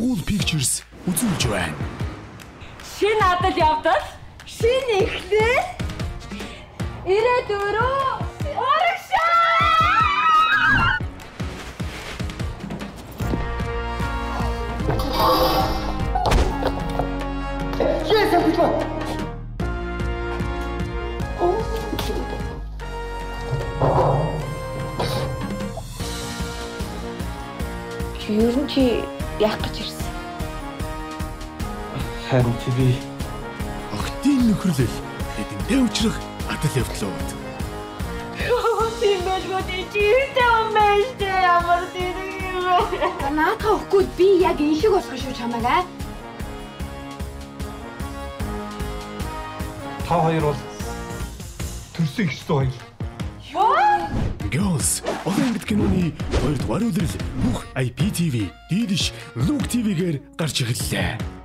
Mogul Pictures үзүүлж байна. Шинэ адал явдал, шинэ эхлэл. Ирээдүрөө урагшаа! Ер нь чи яах гэж ирсэн? Харин чи би Охтын нөхрөлөл хэдэнтэй учрах адал явдлууд. Тийм байлгүй чи иртэй юм байна штэ ямар тийм юм. Наадах өгөхгүй би яг шиг босгоо шүү чамайг аа. та хоёр бол төрсөн ихтэй хоёр. Girls, Олимпик киноны 2 дугаар үлрэл бүх IPTV, Дидиш, Look TV-гээр гарч ирлээ.